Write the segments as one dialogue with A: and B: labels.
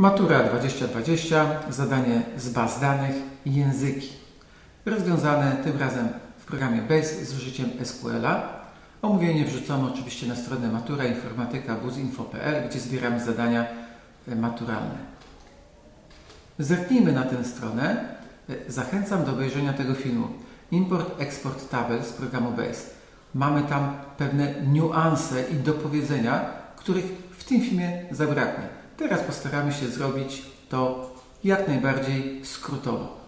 A: Matura 2020, zadanie z baz danych i języki. Rozwiązane tym razem w programie BASE z użyciem SQL-a. Omówienie wrzucono oczywiście na stronę matura informatyka buzinfo.pl, gdzie zbieramy zadania e, maturalne. Zerknijmy na tę stronę. E, zachęcam do obejrzenia tego filmu. Import-export tabel z programu BASE. Mamy tam pewne niuanse i dopowiedzenia, których w tym filmie zabraknie. Teraz postaramy się zrobić to jak najbardziej skrótowo.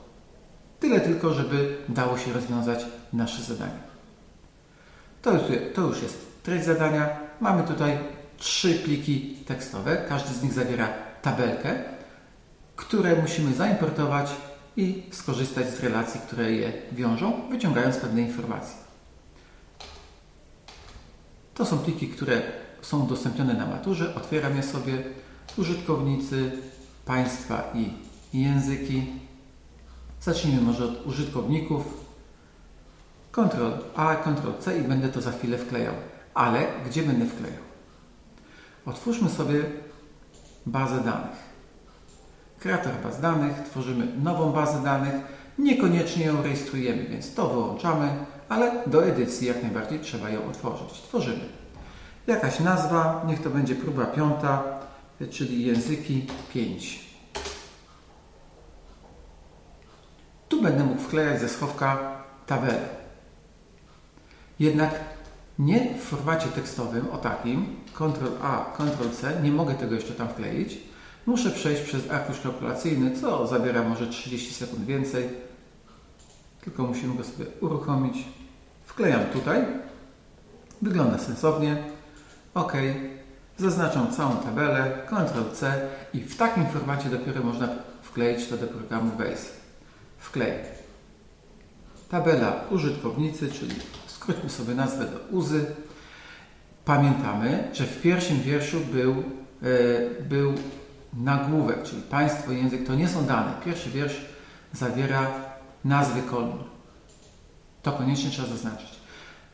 A: Tyle tylko, żeby dało się rozwiązać nasze zadanie. To to już jest treść zadania. Mamy tutaj trzy pliki tekstowe. Każdy z nich zawiera tabelkę, które musimy zaimportować i skorzystać z relacji, które je wiążą, wyciągając pewne informacje. To są pliki, które są udostępnione na maturze. Otwieram je sobie użytkownicy, państwa i języki. Zacznijmy może od użytkowników. Ctrl A, Ctrl C i będę to za chwilę wklejał. Ale gdzie będę wklejał? Otwórzmy sobie bazę danych. Kreator baz danych, tworzymy nową bazę danych. Niekoniecznie ją rejestrujemy, więc to wyłączamy, ale do edycji jak najbardziej trzeba ją otworzyć. Tworzymy. Jakaś nazwa, niech to będzie próba piąta, czyli języki 5. Tu będę mógł wklejać ze schowka tabelę. Jednak nie w formacie tekstowym, o takim, Ctrl-A, Ctrl-C, nie mogę tego jeszcze tam wkleić. Muszę przejść przez arkusz kalkulacyjny, co zabiera może 30 sekund więcej. Tylko musimy go sobie uruchomić. Wklejam tutaj. Wygląda sensownie. OK. Zaznaczam całą tabelę, Ctrl-C i w takim formacie dopiero można wkleić to do programu Base. Wklej. Tabela użytkownicy, czyli skróćmy sobie nazwę do UZY. Pamiętamy, że w pierwszym wierszu był, yy, był nagłówek, czyli państwo język to nie są dane. Pierwszy wiersz zawiera nazwy kolumn. To koniecznie trzeba zaznaczyć.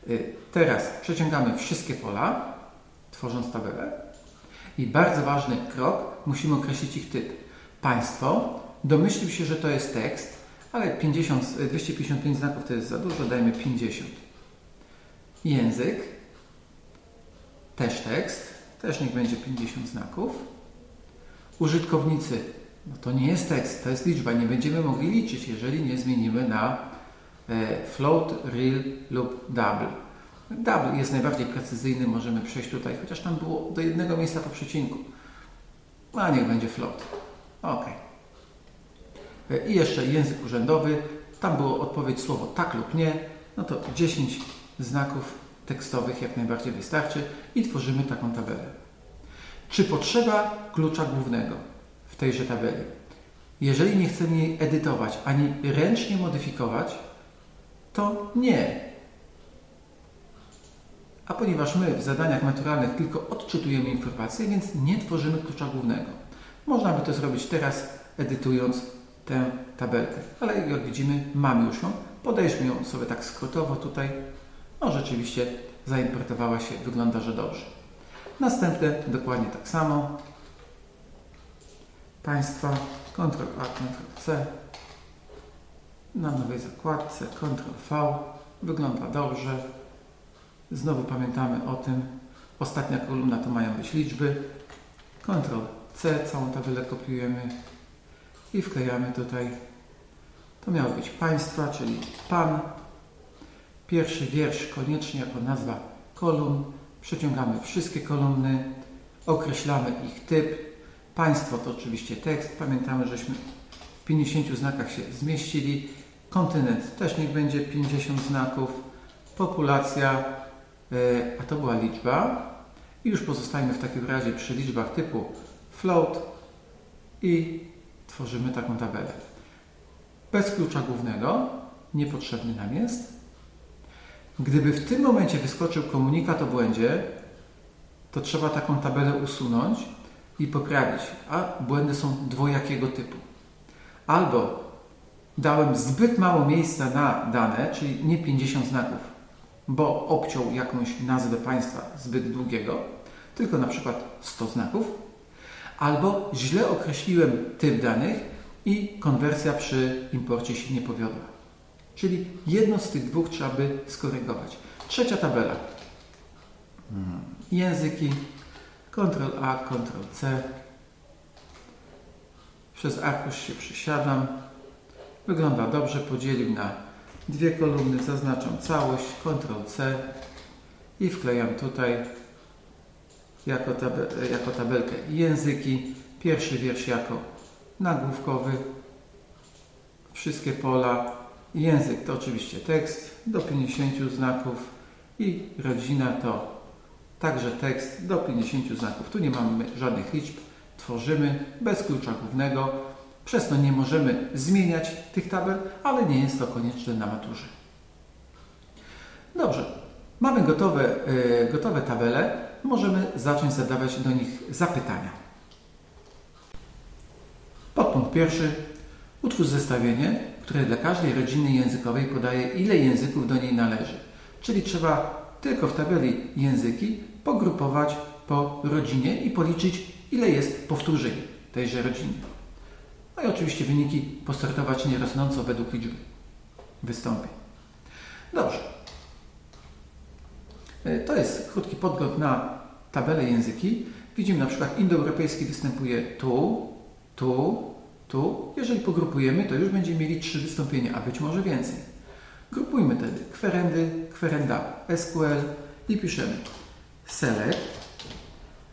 A: Yy, teraz przeciągamy wszystkie pola tworząc tabelę. I bardzo ważny krok, musimy określić ich typ. Państwo domyślił się, że to jest tekst, ale 50, 255 znaków to jest za dużo, dajmy 50. Język, też tekst, też niech będzie 50 znaków. Użytkownicy, no to nie jest tekst, to jest liczba, nie będziemy mogli liczyć, jeżeli nie zmienimy na e, float, real lub double. Double jest najbardziej precyzyjny, możemy przejść tutaj, chociaż tam było do jednego miejsca po przecinku. A niech będzie float. Ok. I jeszcze język urzędowy. Tam było odpowiedź słowo tak lub nie. No to 10 znaków tekstowych jak najbardziej wystarczy i tworzymy taką tabelę. Czy potrzeba klucza głównego w tejże tabeli? Jeżeli nie chcemy jej edytować ani ręcznie modyfikować, to nie. A ponieważ my w zadaniach maturalnych tylko odczytujemy informacje, więc nie tworzymy klucza głównego. Można by to zrobić teraz, edytując tę tabelkę. Ale jak widzimy, mamy już ją. Podejdźmy ją sobie tak skrótowo tutaj. No rzeczywiście zaimportowała się, wygląda, że dobrze. Następne dokładnie tak samo. Państwa, Ctrl-A, Ctrl-C. Na nowej zakładce Ctrl-V. Wygląda dobrze. Znowu pamiętamy o tym. Ostatnia kolumna to mają być liczby. Ctrl C, całą tabelę kopiujemy i wklejamy tutaj. To miało być państwa, czyli pan. Pierwszy wiersz koniecznie jako nazwa kolumn. Przeciągamy wszystkie kolumny, określamy ich typ. Państwo to oczywiście tekst. Pamiętamy, żeśmy w 50 znakach się zmieścili. Kontynent też niech będzie 50 znaków. Populacja a to była liczba. I już pozostajemy w takim razie przy liczbach typu float i tworzymy taką tabelę. Bez klucza głównego, niepotrzebny nam jest. Gdyby w tym momencie wyskoczył komunikat o błędzie, to trzeba taką tabelę usunąć i poprawić, a błędy są dwojakiego typu. Albo dałem zbyt mało miejsca na dane, czyli nie 50 znaków, bo obciął jakąś nazwę państwa zbyt długiego, tylko na przykład 100 znaków, albo źle określiłem typ danych i konwersja przy imporcie się nie powiodła. Czyli jedno z tych dwóch trzeba by skorygować. Trzecia tabela. Języki. Ctrl A, Ctrl C. Przez arkusz się przysiadam. Wygląda dobrze. Podzielił na dwie kolumny. Zaznaczam całość. Ctrl C. I wklejam tutaj jako, tabel, jako tabelkę języki. Pierwszy wiersz jako nagłówkowy. Wszystkie pola. Język to oczywiście tekst do 50 znaków i rodzina to także tekst do 50 znaków. Tu nie mamy żadnych liczb. Tworzymy bez klucza głównego. Przez to nie możemy zmieniać tych tabel, ale nie jest to konieczne na maturze. Dobrze, mamy gotowe, yy, gotowe tabele. Możemy zacząć zadawać do nich zapytania. Podpunkt pierwszy. Utwórz zestawienie, które dla każdej rodziny językowej podaje, ile języków do niej należy. Czyli trzeba tylko w tabeli języki pogrupować po rodzinie i policzyć, ile jest powtórzeń tejże rodziny. No i oczywiście wyniki postartować nierosnąco według liczby wystąpień. Dobrze. E, to jest krótki podgląd na tabelę języki. Widzimy na przykład indoeuropejski występuje tu, tu, tu. Jeżeli pogrupujemy, to już będziemy mieli trzy wystąpienia, a być może więcej. Grupujmy wtedy kwerendy, kwerenda SQL i piszemy select.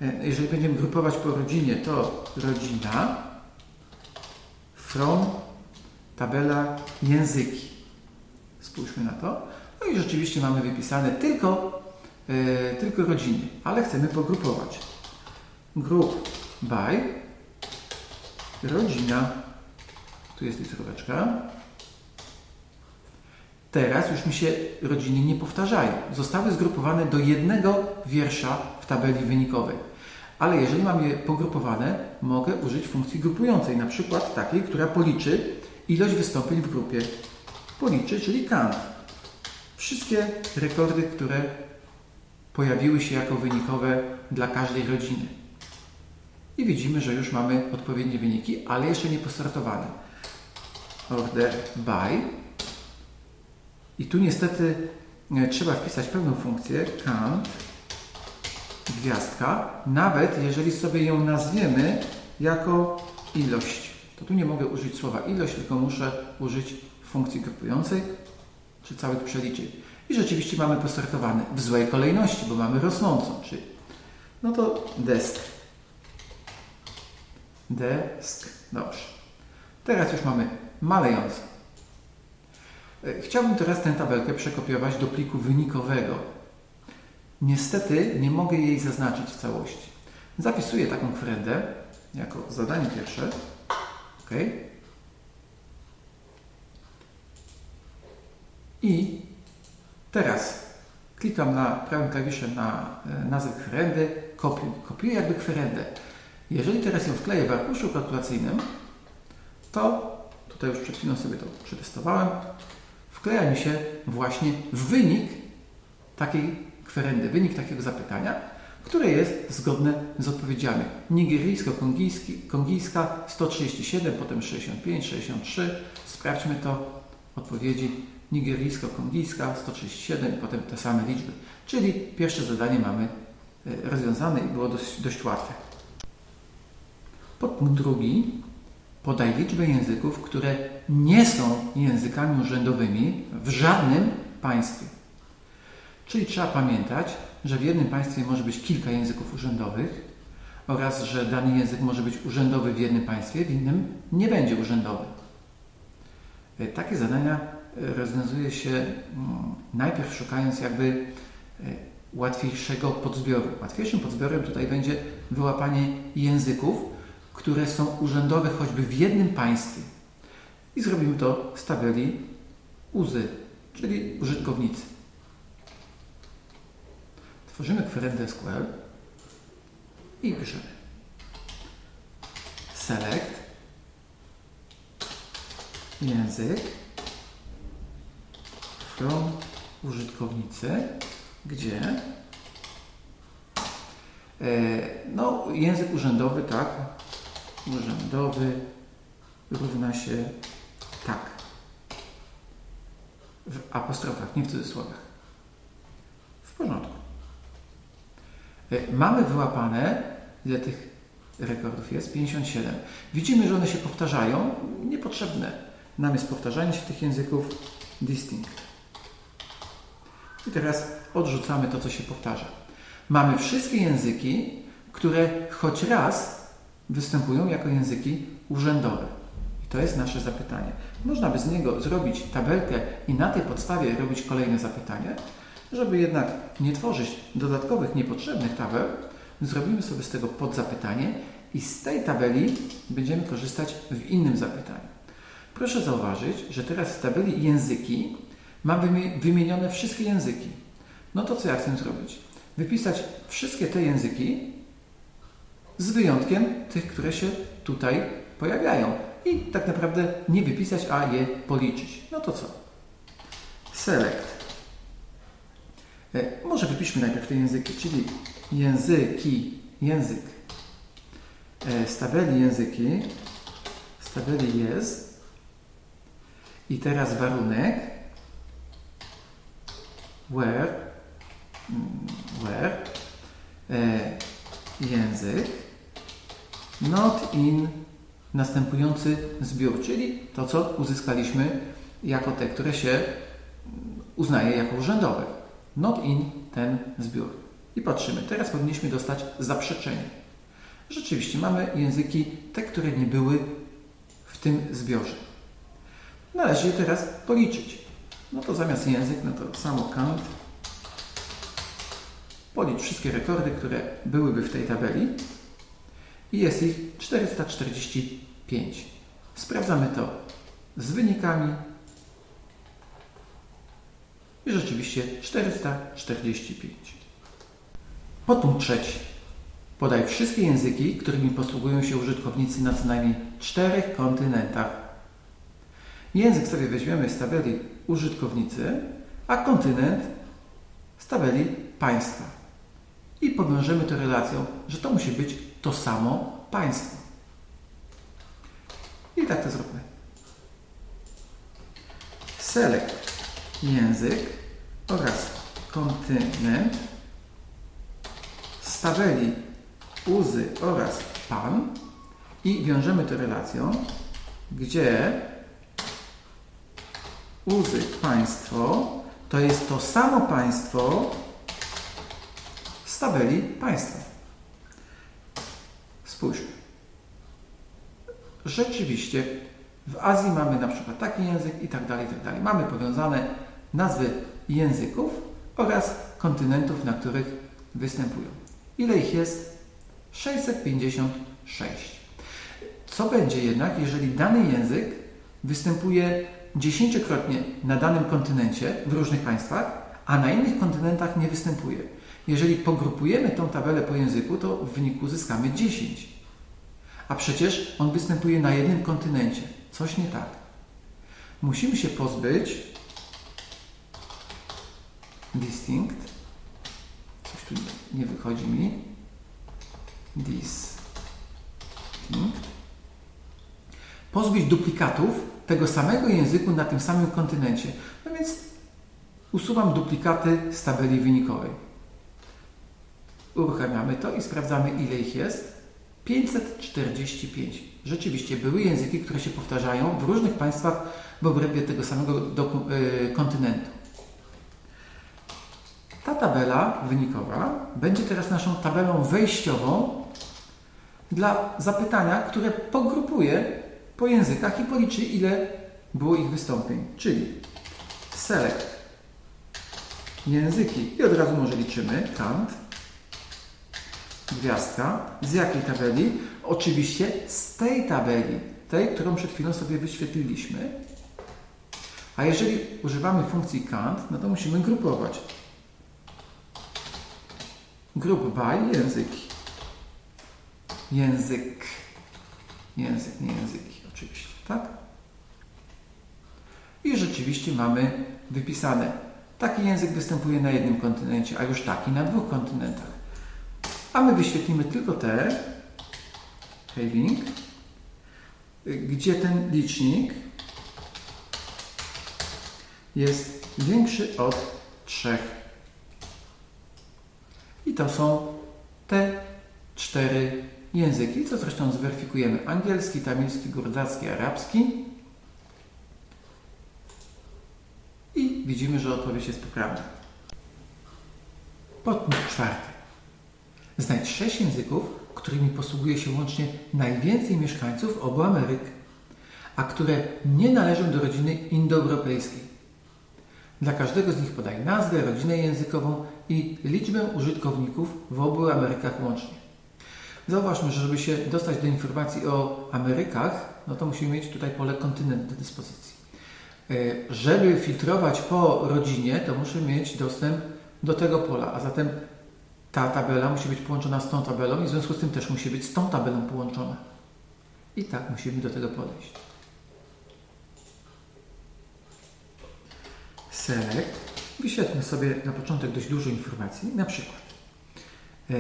A: E, jeżeli będziemy grupować po rodzinie, to rodzina from tabela języki. Spójrzmy na to. No i rzeczywiście mamy wypisane tylko, yy, tylko rodziny, ale chcemy pogrupować. Group by rodzina. Tu jest literóweczka. Teraz już mi się rodziny nie powtarzają. Zostały zgrupowane do jednego wiersza w tabeli wynikowej. Ale jeżeli mam je pogrupowane, mogę użyć funkcji grupującej, na przykład takiej, która policzy ilość wystąpień w grupie. Policzy, czyli count. Wszystkie rekordy, które pojawiły się jako wynikowe dla każdej rodziny. I widzimy, że już mamy odpowiednie wyniki, ale jeszcze nie postartowane. Order by i tu niestety e, trzeba wpisać pewną funkcję count gwiazdka, nawet jeżeli sobie ją nazwiemy jako ilość. To tu nie mogę użyć słowa ilość, tylko muszę użyć funkcji grupującej czy całych przeliczeń. I rzeczywiście mamy postartowane w złej kolejności, bo mamy rosnącą, czyli no to desk. Desk. Dobrze. Teraz już mamy malejącą. E, chciałbym teraz tę tabelkę przekopiować do pliku wynikowego. Niestety nie mogę jej zaznaczyć w całości. Zapisuję taką kwerendę jako zadanie pierwsze. OK. I teraz klikam na prawym klawiszem na e, nazwę kwerendy, kopiuję, jakby kwerendę. Jeżeli teraz ją wkleję w arkuszu kalkulacyjnym, to tutaj już przed chwilą sobie to przetestowałem, wkleja mi się właśnie wynik takiej kwerendy, wynik takiego zapytania, które jest zgodne z odpowiedziami. Nigeryjsko-kongijska 137, potem 65, 63. Sprawdźmy to. Odpowiedzi nigeryjsko-kongijska 137 i potem te same liczby. Czyli pierwsze zadanie mamy e, rozwiązane i było dość, dość łatwe. Podpunkt drugi podaj liczbę języków, które nie są językami urzędowymi w żadnym państwie. Czyli trzeba pamiętać, że w jednym państwie może być kilka języków urzędowych oraz że dany język może być urzędowy w jednym państwie, w innym nie będzie urzędowy. E, takie zadania e, rozwiązuje się mm, najpierw szukając jakby e, łatwiejszego podzbioru. Łatwiejszym podzbiorem tutaj będzie wyłapanie języków, które są urzędowe choćby w jednym państwie. I zrobimy to z tabeli uzy, czyli użytkownicy. Tworzymy kwerendę SQL i piszemy select język from użytkownicy, gdzie No, język urzędowy, tak. Urzędowy równa się tak. W apostrofach, nie w cudzysłowiach. W porządku. Mamy wyłapane, ile tych rekordów jest? 57. Widzimy, że one się powtarzają. Niepotrzebne nam jest powtarzanie się tych języków distinct. I teraz odrzucamy to, co się powtarza. Mamy wszystkie języki, które choć raz występują jako języki urzędowe. I to jest nasze zapytanie. Można by z niego zrobić tabelkę i na tej podstawie robić kolejne zapytanie, żeby jednak nie tworzyć dodatkowych, niepotrzebnych tabel, zrobimy sobie z tego podzapytanie i z tej tabeli będziemy korzystać w innym zapytaniu. Proszę zauważyć, że teraz w tabeli języki mam wymienione wszystkie języki. No to co ja chcę zrobić? Wypisać wszystkie te języki z wyjątkiem tych, które się tutaj pojawiają. I tak naprawdę nie wypisać, a je policzyć. No to co? Select. E, może wypiszmy najpierw te języki, czyli języki, język. E, z tabeli języki, z tabeli jest. I teraz warunek where, mm, where e, język not in następujący zbiór, czyli to, co uzyskaliśmy jako te, które się uznaje jako urzędowe. Not in ten zbiór. I patrzymy. Teraz powinniśmy dostać zaprzeczenie. Rzeczywiście mamy języki, te, które nie były w tym zbiorze. Należy je teraz policzyć. No to zamiast język, no to samo count. Policz wszystkie rekordy, które byłyby w tej tabeli. I jest ich 445. Sprawdzamy to z wynikami. I rzeczywiście 445. Podpunkt trzeci. Podaj wszystkie języki, którymi posługują się użytkownicy na co najmniej czterech kontynentach. Język sobie weźmiemy z tabeli użytkownicy, a kontynent z tabeli państwa. I powiążemy to relacją, że to musi być to samo państwo. I tak to zróbmy. Select język oraz kontynent z tabeli uzy oraz pan i wiążemy to relacją, gdzie uzy państwo to jest to samo państwo z tabeli państwa. Spójrzmy. Rzeczywiście w Azji mamy na przykład taki język i tak dalej, i tak dalej. Mamy powiązane nazwy języków oraz kontynentów, na których występują. Ile ich jest? 656. Co będzie jednak, jeżeli dany język występuje dziesięciokrotnie na danym kontynencie w różnych państwach, a na innych kontynentach nie występuje? Jeżeli pogrupujemy tą tabelę po języku, to w wyniku uzyskamy 10. A przecież on występuje na jednym kontynencie. Coś nie tak. Musimy się pozbyć distinct. Coś tu nie wychodzi mi. Distinct. Pozbyć duplikatów tego samego języku na tym samym kontynencie. No więc usuwam duplikaty z tabeli wynikowej. Uruchamiamy to i sprawdzamy ile ich jest. 545. Rzeczywiście były języki, które się powtarzają w różnych państwach w obrębie tego samego y, kontynentu. Ta tabela wynikowa będzie teraz naszą tabelą wejściową dla zapytania, które pogrupuje po językach i policzy, ile było ich wystąpień. Czyli select języki i od razu może liczymy count gwiazdka. Z jakiej tabeli? Oczywiście z tej tabeli, tej, którą przed chwilą sobie wyświetliliśmy. A jeżeli używamy funkcji count, no to musimy grupować. Group by języki. Język. Język, nie języki, oczywiście, tak? I rzeczywiście mamy wypisane. Taki język występuje na jednym kontynencie, a już taki na dwóch kontynentach A my wyświetlimy tylko te, having, gdzie ten licznik jest większy od 3. To są te cztery języki, co zresztą zweryfikujemy. Angielski, tamilski, gurdacki, arabski. I widzimy, że odpowiedź jest poprawna. Podpunkt czwarty. Znajdź sześć języków, którymi posługuje się łącznie najwięcej mieszkańców obu Ameryk, a które nie należą do rodziny indoeuropejskiej. Dla każdego z nich podaj nazwę, rodzinę językową i liczbę użytkowników w obu Amerykach łącznie. Zauważmy, że żeby się dostać do informacji o Amerykach, no to musimy mieć tutaj pole kontynent do dyspozycji. E, żeby filtrować po rodzinie, to muszę mieć dostęp do tego pola, a zatem ta tabela musi być połączona z tą tabelą i w związku z tym też musi być z tą tabelą połączona. I tak musimy do tego podejść. Select. Wyświetlmy sobie na początek dość dużo informacji, na przykład e,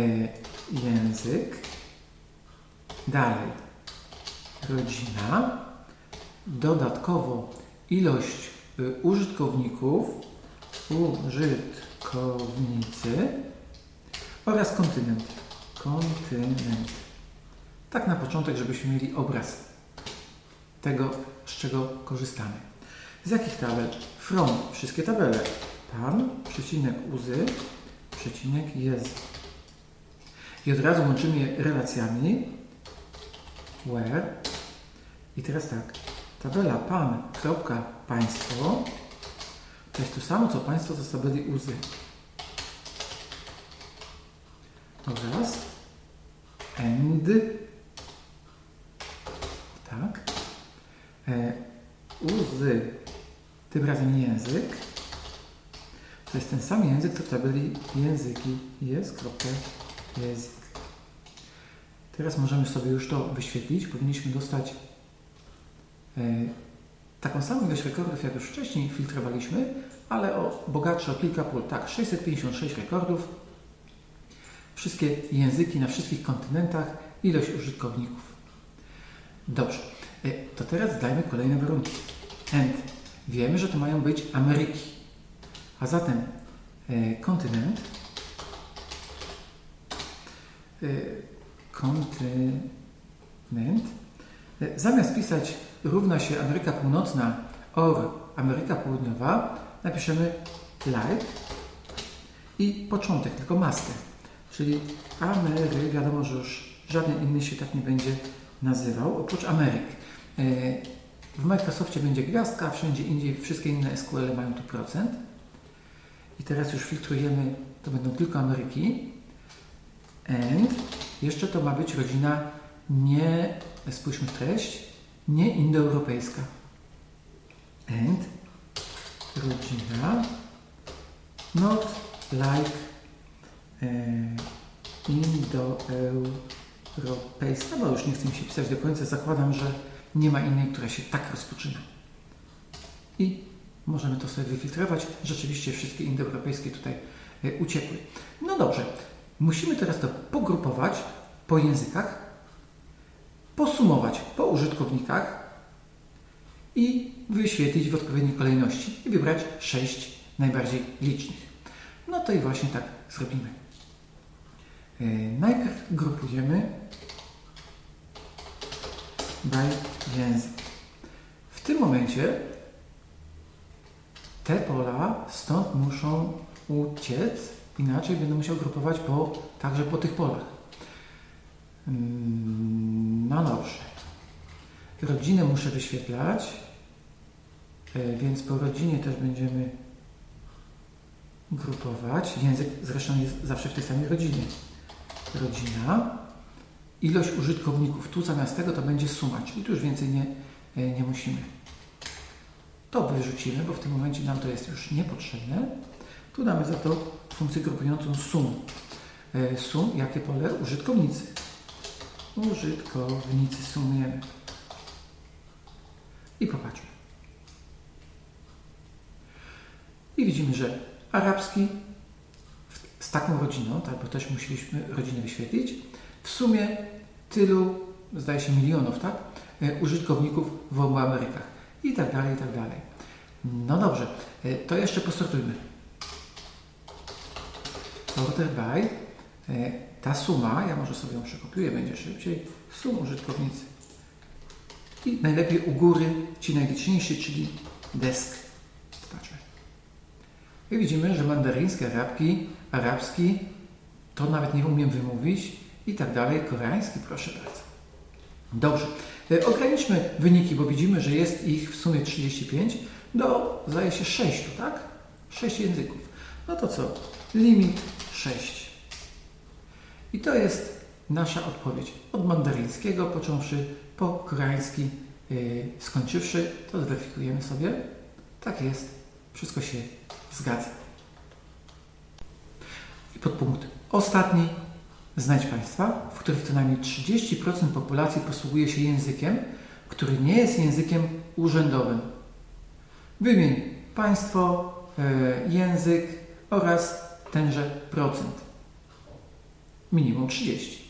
A: język, dalej rodzina, dodatkowo ilość y, użytkowników, użytkownicy oraz kontynent. Kontynent. Tak na początek, żebyśmy mieli obraz tego, z czego korzystamy. Z jakich tabel? From. Wszystkie tabele. Pan, przecinek uzy, przecinek jest. I od razu łączymy je relacjami. Where. I teraz tak. Tabela pan, kropka, państwo to jest to samo, co państwo z tabeli uzy. Oraz and tak. E, uzy tym razem język to jest ten sam język, co w tabeli języki jest, kropka, język. Teraz możemy sobie już to wyświetlić. Powinniśmy dostać e, taką samą ilość rekordów, jak już wcześniej filtrowaliśmy, ale o bogatsze o kilka pól. Tak, 656 rekordów. Wszystkie języki na wszystkich kontynentach, ilość użytkowników. Dobrze, e, to teraz dajmy kolejne warunki. And wiemy, że to mają być Ameryki. A zatem e, kontynent, e, kontynent, e, zamiast pisać równa się Ameryka Północna or Ameryka Południowa, napiszemy like i początek, tylko maskę. Czyli Amery, wiadomo, że już żaden inny się tak nie będzie nazywał, oprócz Ameryk. W Microsoftie będzie gwiazdka, wszędzie indziej wszystkie inne SQL mają tu procent. I teraz już filtrujemy, to będą tylko Ameryki. And jeszcze to ma być rodzina nie, spójrzmy w treść, nie indoeuropejska. And rodzina not like e, indoeuropejska, bo już nie chcę mi się pisać do końca, zakładam, że nie ma innej, która się tak rozpoczyna. I możemy to sobie wyfiltrować. Rzeczywiście wszystkie indoeuropejskie tutaj e, uciekły. No dobrze, musimy teraz to pogrupować po językach, posumować po użytkownikach i wyświetlić w odpowiedniej kolejności i wybrać sześć najbardziej licznych. No to i właśnie tak zrobimy. E, najpierw grupujemy by język. W tym momencie te pola stąd muszą uciec, inaczej będę musiał grupować po, także po tych polach. Mm, no dobrze. Rodzinę muszę wyświetlać, e, więc po rodzinie też będziemy grupować. Język zresztą jest zawsze w tej samej rodzinie. Rodzina, ilość użytkowników. Tu zamiast tego to będzie suma, czyli tu już więcej nie, e, nie musimy. To wyrzucimy, bo w tym momencie nam to jest już niepotrzebne. Tu damy za to funkcję grupującą sum. E, sum, jakie pole? Użytkownicy. Użytkownicy sumujemy. I popatrzmy. I widzimy, że arabski z taką rodziną, tak, bo też musieliśmy rodzinę wyświetlić, w sumie tylu, zdaje się, milionów, tak, e, użytkowników w obu Amerykach i tak dalej, i tak dalej. No dobrze, e, to jeszcze posortujmy. Order by, e, ta suma, ja może sobie ją przekopiuję, będzie szybciej, sum użytkownicy. I najlepiej u góry ci najliczniejsi, czyli desk. Zobaczmy. I widzimy, że mandaryńskie, arabki, arabski, to nawet nie umiem wymówić i tak dalej. Koreański, proszę bardzo. Dobrze. E, ograniczmy wyniki, bo widzimy, że jest ich w sumie 35 do, zdaje się, 6, tak? 6 języków. No to co? Limit 6. I to jest nasza odpowiedź. Od mandaryńskiego począwszy po koreański yy, skończywszy, to zweryfikujemy sobie. Tak jest. Wszystko się zgadza. I podpunkt ostatni. Znajdź państwa, w których co najmniej 30% populacji posługuje się językiem, który nie jest językiem urzędowym. Wymień państwo, yy, język oraz tenże procent. Minimum 30.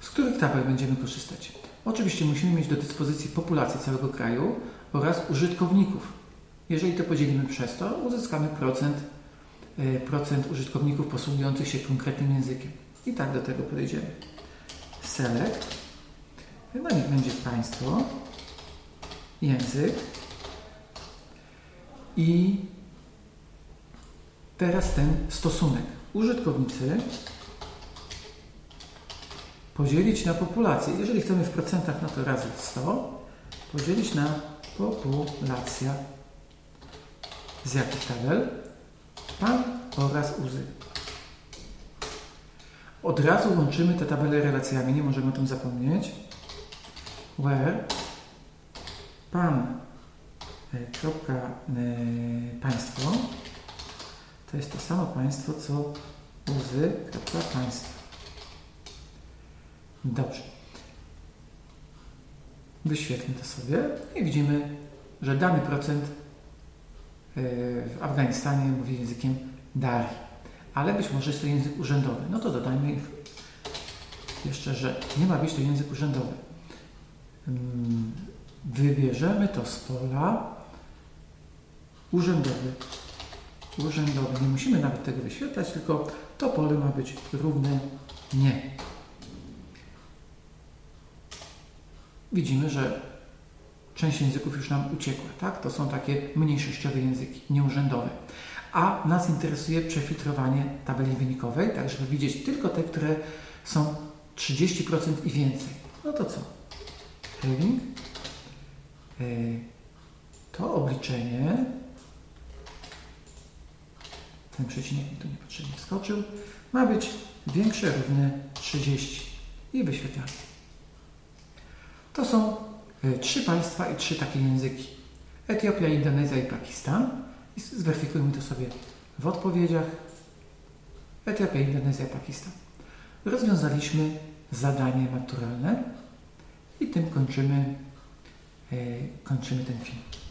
A: Z których tabel będziemy korzystać? Oczywiście musimy mieć do dyspozycji populację całego kraju oraz użytkowników. Jeżeli to podzielimy przez to, uzyskamy procent, e, procent użytkowników posługujących się konkretnym językiem. I tak do tego podejdziemy. Select. No niech będzie państwo, język i teraz ten stosunek. Użytkownicy podzielić na populację. Jeżeli chcemy w procentach, no to razy 100 podzielić na populacja. Z jakich tabel? Pan oraz uzy. Od razu łączymy te tabele relacjami, nie możemy o tym zapomnieć. Where pan e, kropka e, państwo to jest to samo państwo, co łzy kropka państwo. Dobrze. Wyświetlmy to sobie i widzimy, że dany procent w Afganistanie mówi językiem Dari. Ale być może jest to język urzędowy. No to dodajmy jeszcze, że nie ma być to język urzędowy. Mm, wybierzemy to z pola urzędowy. Urzędowy. Nie musimy nawet tego wyświetlać, tylko to pole ma być równe nie. widzimy, że część języków już nam uciekła. Tak? To są takie mniejszościowe języki, nieurzędowe. A nas interesuje przefiltrowanie tabeli wynikowej, tak żeby widzieć tylko te, które są 30% i więcej. No to co? Having. E, to obliczenie. Ten przecinek mi tu niepotrzebnie wskoczył. Ma być większe równe 30 i wyświetlamy. To są trzy państwa i trzy takie języki. Etiopia, Indonezja i Pakistan. I zweryfikujmy to sobie w odpowiedziach. Etiopia, Indonezja, Pakistan. Rozwiązaliśmy zadanie maturalne i tym kończymy, e, kończymy ten film.